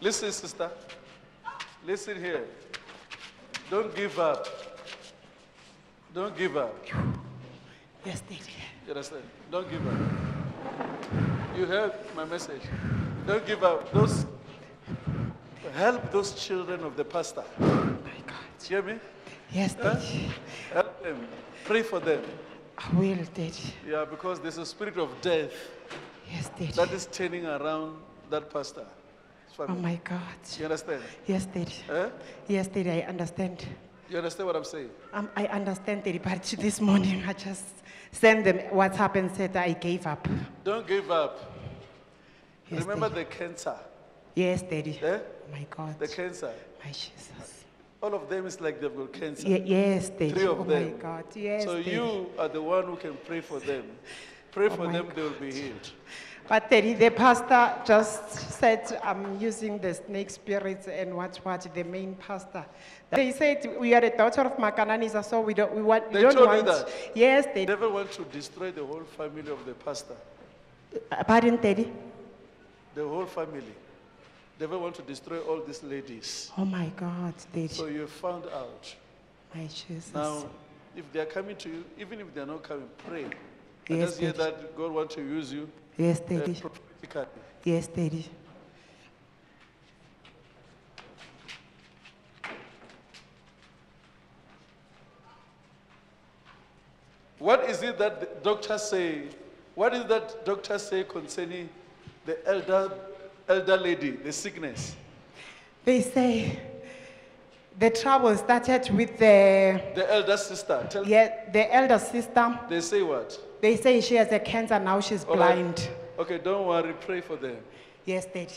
Listen, sister. Listen here. Don't give up. Don't give up. Yes, Daddy. You understand? Don't give up. You heard my message. Don't give up. Those help those children of the pastor. My God. You hear me? Yes, Huh? Daddy. Help them. Pray for them. I will, Daddy. Yeah, because there's a spirit of death Yes, Daddy. that is turning around that pastor. Oh my God. You understand? Yes, Daddy. Eh? Yes, Daddy, I understand. You understand what I'm saying? Um, I understand, Daddy, but this morning I just sent them what happened, said I gave up. Don't give up. Yes, Remember Daddy. the cancer. Yes, Daddy. Eh? My God. The cancer. My Jesus. All of them is like they've got cancer. Ye- yes, Daddy. Three of oh them. my God. Yes, so Daddy. you are the one who can pray for them. Pray for Oh them, they will be healed. But Daddy, the pastor just said I'm using the snake spirits and what what the main pastor. They said we are the daughter of Makananisa, so we don't we want we They don't told you want. that? Yes, They never want to destroy the whole family of the pastor. Uh, Pardon, Daddy. The whole family. They never want to destroy all these ladies. Oh my God, Daddy. So you found out. my Jesus. Now, if they are coming to you, even if they are not coming, pray. I Yes, just hear Daddy. that God wants to use you yes, uh, Daddy. prophetically. Yes, Daddy. What is it that the doctors say? What is that doctors say concerning the elder, elder lady, the sickness? They say the trouble started with the The elder sister. Tell yeah, the elder sister. They say what? They say she has a cancer now. She's All right. blind. Okay, don't worry. Pray for them. Yes, Daddy.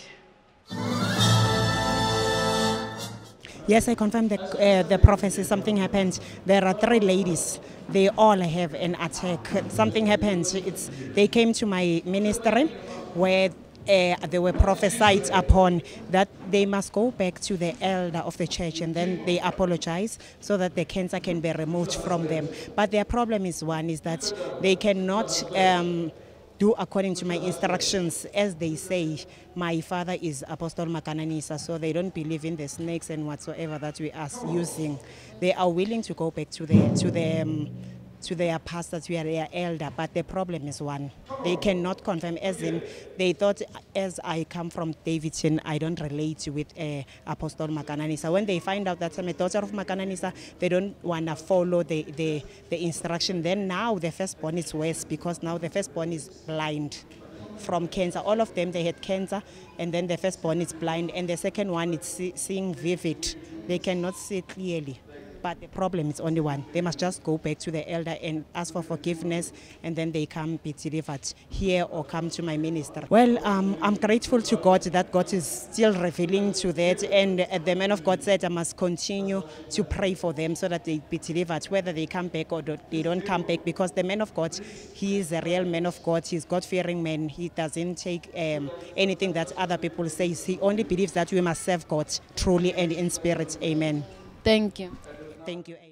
Yes, I confirm the, uh, the prophecy. Something happened. There are three ladies. They all have an attack. Something happened. It's, they came to my ministry where uh, they were prophesied upon that they must go back to the elder of the church and then they apologize so that the cancer can be removed from them. But their problem is one is that they cannot. Um, do according to my instructions. As they say, my father is Apostle Makananisa, so they don't believe in the snakes and whatsoever that we are using. They are willing to go back to the to the um, to their pastors, we are their elder, but the problem is one. They cannot confirm, as in, they thought, as I come from Davidson, I don't relate with uh, Apostle Makananisa. When they find out that I'm a daughter of Makananisa, they don't want to follow the, the, the instruction. Then now the firstborn is worse because now the firstborn is blind from cancer. All of them, they had cancer, and then the firstborn is blind, and the second one is see, seeing vivid. They cannot see clearly. But the problem is only one. They must just go back to the elder and ask for forgiveness, and then they come be delivered here or come to my minister. Well, um, I'm grateful to God that God is still revealing to that, and the man of God said I must continue to pray for them so that they be delivered, whether they come back or they don't come back, because the man of God, he is a real man of God. He's God-fearing man. He doesn't take um, anything that other people say. He only believes that we must serve God truly and in spirit. Amen. Thank you. Thank you.